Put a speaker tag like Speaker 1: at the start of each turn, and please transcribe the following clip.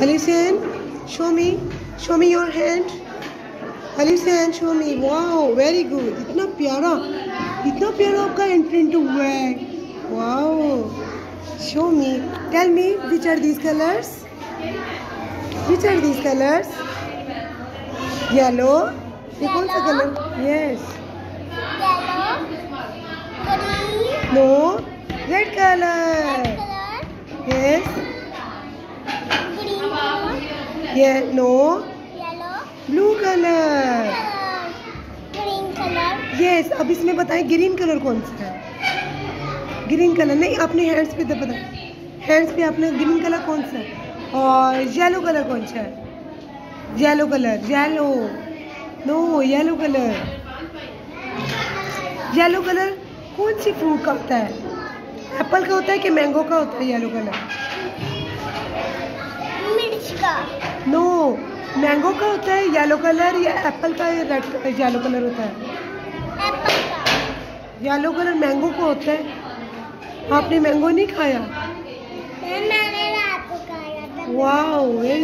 Speaker 1: Alison, show me. Show me your hand. Alison, show me. Wow, very good. इतना प्यारा इतना प्यारा आपका imprint हुआ है. Wow. Show me. Tell me which are these colors? Which are these colors? Yellow. ये कौन सा colour? Yes.
Speaker 2: yellow, green,
Speaker 1: No. Red color.
Speaker 2: color,
Speaker 1: Yes.
Speaker 2: green color,
Speaker 1: Yeah. No.
Speaker 2: yellow,
Speaker 1: Blue color.
Speaker 2: color, green color,
Speaker 1: yes अब इसमें बताएँ green colour कौन सा है? Green colour नहीं अपने हैंड्स पे तो बताएँ हैंड्स पे आपने ग्रीन कलर कौन सा है? और येलो कलर कौन सा है? Yellow colour yellow no yellow colour yellow colour कौन सी फ्रूट का होता है? एप्पल का होता है कि मैंगो का होता है येलो कलर मैंगो का होता है येलो कलर या एप्पल का रेड येलो कलर होता है? येलो कलर मैंगो का होता है। आपने मैंगो नहीं खाया?
Speaker 2: मैंने रात को खाया
Speaker 1: वेरी